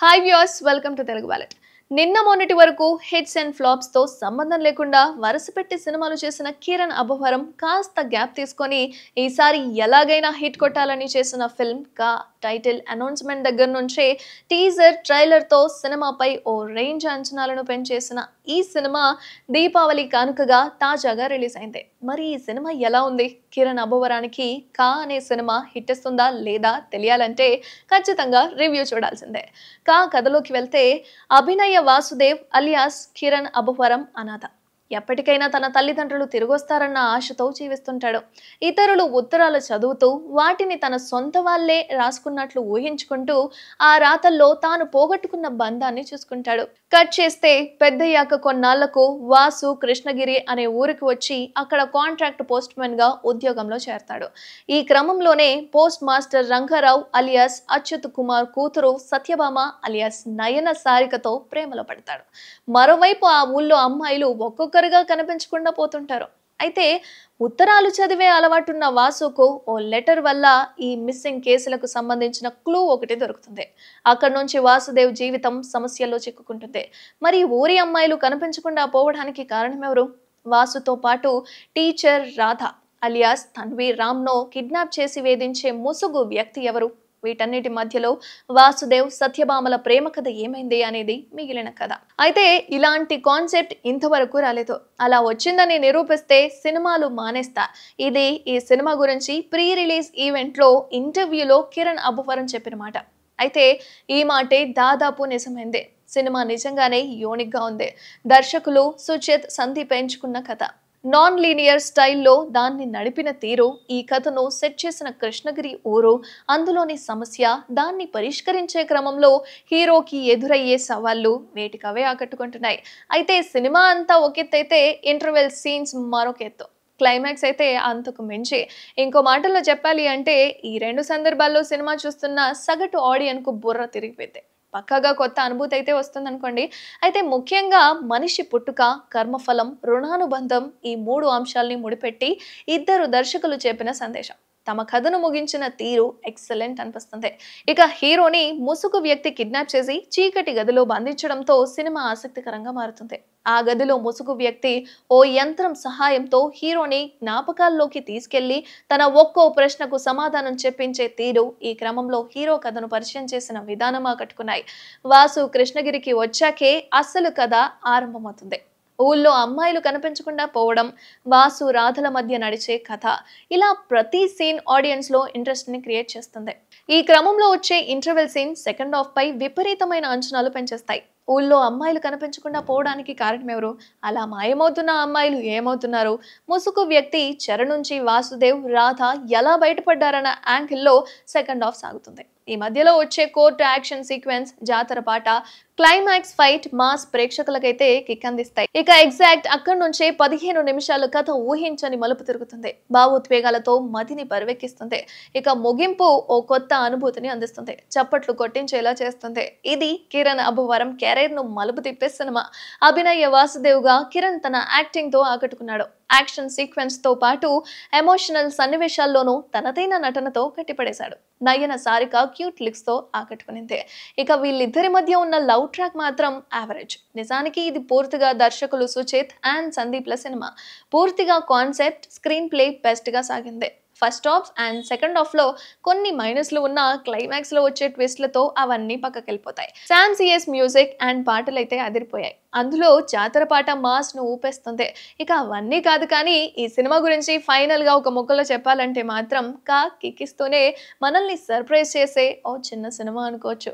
Hi viewers welcome to Telugu wallet నిన్న మొన్నటి వరకు హిట్స్ అండ్ ఫ్లాప్స్తో సంబంధం లేకుండా వరుస పెట్టి సినిమాలు చేసిన కిరణ్ అభవరం కాస్త గ్యాప్ తీసుకొని ఈసారి ఎలాగైనా హిట్ కొట్టాలని చేసిన ఫిల్మ్ కా టైటిల్ అనౌన్స్మెంట్ దగ్గర నుంచే టీజర్ ట్రైలర్తో సినిమాపై ఓ రేంజ్ అంచనాలను పెంచేసిన ఈ సినిమా దీపావళి కానుకగా తాజాగా రిలీజ్ అయింది. మరి ఈ సినిమా ఎలా ఉంది? కిరణ్ అభవరానికి కా అనే సినిమా హిట్ ఇస్తుందా లేదా తెలియాలంటే ఖచ్చితంగా రివ్యూ చూడాల్సిందే. కా కథలోకి వెళ్తే అభినయ వాసుదేవ్ అలియాస్ కిరణ్ అభవరం అనాథ. ఎప్పటికైనా తన తల్లిదండ్రులు తిరిగొస్తారన్న ఆశతో జీవిస్తుంటాడు. ఇతరులు ఉత్తరాలు చదువుతూ వాటిని తన సొంత వాళ్ళే రాసుకున్నట్లు ఊహించుకుంటూ ఆ రాతల్లో తాను పోగొట్టుకున్న బంధాన్ని చూసుకుంటాడు. కట్ చేస్తే పెద్దయ్యాక కొన్నాళ్ళకు వాసు కృష్ణగిరి అనే ఊరికి వచ్చి అక్కడ కాంట్రాక్ట్ పోస్ట్గా ఉద్యోగంలో చేరతాడు. ఈ క్రమంలోనే post master Rangarao alias Achyut Kumar కూతురు సత్యభామ అలియాస్ నయన సారికతో ప్రేమలో పడతాడు. మరోవైపు ఆ ఊళ్ళో అమ్మాయిలు ఒక్కొక్క ఒక్కరుగా కనిపించకుండా పోతుంటారు. అయితే ఉత్తరాలు చదివే అలవాటున్న వాసుకు ఓ లెటర్ వల్ల ఈ మిస్సింగ్ కేసులకు సంబంధించిన క్లూ ఒకటి దొరుకుతుంది. అక్కడ నుంచి వాసుదేవ్ జీవితం సమస్యల్లో చిక్కుకుంటుంది. మరి ఊరి అమ్మాయిలు కనిపించకుండా పోవడానికి కారణం ఎవరు? వాసుతో పాటు టీచర్ రాధ అలియాస్ తన్వీ రామ్ను కిడ్నాప్ చేసి వేధించే ముసుగు వ్యక్తి ఎవరు? వీటన్నిటి మధ్యలో వాసుదేవ్ సత్యభామల ప్రేమ కథ ఏమైంది అనేది మిగిలిన కథ. అయితే ఇలాంటి కాన్సెప్ట్ ఇంతవరకు రాలేదు. అలా వచ్చిందని నిరూపిస్తే సినిమాలు మానేస్తా. ఇది ఈ సినిమా గురించి ప్రీ రిలీజ్ ఈవెంట్లో ఇంటర్వ్యూలో కిరణ్ అబ్బువరం చెప్పిన మాట అయితే ఈ మాటే దాదాపు నిజమైందే. సినిమా నిజంగానే యూనిక్గా ఉంది. దర్శకులు సుచిత్ సందీప్ ఎంచుకున్న కథ. నాన్ లీనియర్ స్టైల్లో దాన్ని నడిపిన తీరు ఈ కథను సెట్ చేసిన కృష్ణగిరి ఊరు అందులోని సమస్య దాన్ని పరిష్కరించే క్రమంలో హీరోకి ఎదురయ్యే సవాళ్ళు వేటికవే ఆకట్టుకుంటున్నాయి. అయితే సినిమా అంతా ఒకెత్తైతే ఇంటర్వెల్ సీన్స్ మరొక ఎత్తు. క్లైమాక్స్ అయితే అంతకు మించి. ఇంకో మాటల్లో చెప్పాలి అంటే ఈ రెండు సందర్భాల్లో సినిమా చూస్తున్న సగటు ఆడియన్కు బుర్ర తిరిగిపోయింది. పక్కగా కొత్త అనుభూతి అయితే వస్తుందనుకోండి. అయితే ముఖ్యంగా మనిషి పుట్టుక కర్మఫలం రుణానుబంధం ఈ మూడు అంశాల్ని ముడిపెట్టి ఇద్దరు దర్శకులు చెప్పిన సందేశం. తమ కథను ముగించిన తీరు ఎక్సలెంట్ అనిపిస్తుంది. ఇక హీరోని ముసుగు వ్యక్తి కిడ్నాప్ చేసి చీకటి గదిలో బంధించడంతో సినిమా ఆసక్తికరంగా మారుతుంది. ఆ గదిలో ముసుగు వ్యక్తి ఓ యంత్రం సహాయంతో హీరోని జ్ఞాపకాల్లోకి తీసుకెళ్ళి తన ఒక్కో ప్రశ్నకు సమాధానం చెప్పించే తీరు ఈ క్రమంలో హీరో కథను పరిచయం చేసిన విధానం ఆకట్టుకున్నాయి వాసు కృష్ణగిరికి వచ్చాకే అసలు కథ ఆరంభమవుతుంది. ఊళ్ళో అమ్మాయిలు కనిపించకుండా పోవడం వాసు రాధల మధ్య నడిచే కథ ఇలా ప్రతి సీన్ ఆడియన్స్లో ఇంట్రెస్ట్ని క్రియేట్ చేస్తుంది. ఈ క్రమంలో వచ్చే ఇంటర్వెల్ సీన్ సెకండ్ హాఫ్ పై విపరీతమైన అంచనాలు పెంచేస్తాయి. ఊళ్ళో అమ్మాయిలు కనిపించకుండా పోవడానికి కారణం ఎవరు అలా మాయమవుతున్న అమ్మాయిలు ఏమవుతున్నారు? ముసుగు వ్యక్తి చెర నుంచి వాసుదేవ్ రాధ ఎలా బయటపడ్డారన్న యాంగిల్లో సెకండ్ హాఫ్ సాగుతుంది. ఈ మధ్యలో వచ్చే కోర్టు యాక్షన్ సీక్వెన్స్ జాతర పాట క్లైమాక్స్ ఫైట్ మాస్ ప్రేక్షకులకైతే కిక్ అందిస్తాయి. ఇక ఎగ్జాక్ట్ అక్కడి నుంచే పదిహేను నిమిషాలు కథ ఊహించని మలుపు తిరుగుతుంది. భావోద్వేగాలతో మదిని పరివెక్కిస్తుంది. ఇక ముగింపు ఓ కొత్త అనుభూతిని అందిస్తుంది. చప్పట్లు కొట్టించేలా చేస్తుంది. ఇది కిరణ్ అభువరం కే ను మలుపు తిప్పే సినిమా. అభినయ వాసుదేవ్గా కిరణ్ తన యాక్టింగ్తో ఆకట్టుకున్నాడు. యాక్షన్ సీక్వెన్స్తో పాటు ఎమోషనల్ సన్నివేశాల్లోనూ తనదైన నటనతో కట్టిపడేశాడు. నయన సారిక క్యూట్ లిక్స్తో ఆకట్టుకునింది. ఇక వీళ్ళిద్దరి మధ్య ఉన్న లవ్ ట్రాక్ మాత్రం యావరేజ్. నిజానికి ఇది పూర్తిగా దర్శకులు సుచేత్ అండ్ సందీప్ల సినిమా. పూర్తిగా కాన్సెప్ట్ స్క్రీన్ ప్లే బెస్ట్గా సాగింది. ఫస్ట్ హాఫ్ అండ్ సెకండ్ హాఫ్లో కొన్ని మైనస్లు ఉన్న క్లైమాక్స్లో వచ్చే ట్విస్ట్లతో అవన్నీ పక్కకి వెళ్ళిపోతాయి శామ్ సిఎస్ మ్యూజిక్ అండ్ పాటలు అయితే అదిరిపోయాయి. అందులో జాతర పాట మాస్ను ఊపేస్తుంది ఇక అవన్నీ కాదు కానీ ఈ సినిమా గురించి ఫైనల్గా ఒక ముక్కలో చెప్పాలంటే మాత్రం కా కిక్కిస్తూనే మనల్ని సర్ప్రైజ్ చేసే ఓ చిన్న సినిమా అనుకోవచ్చు.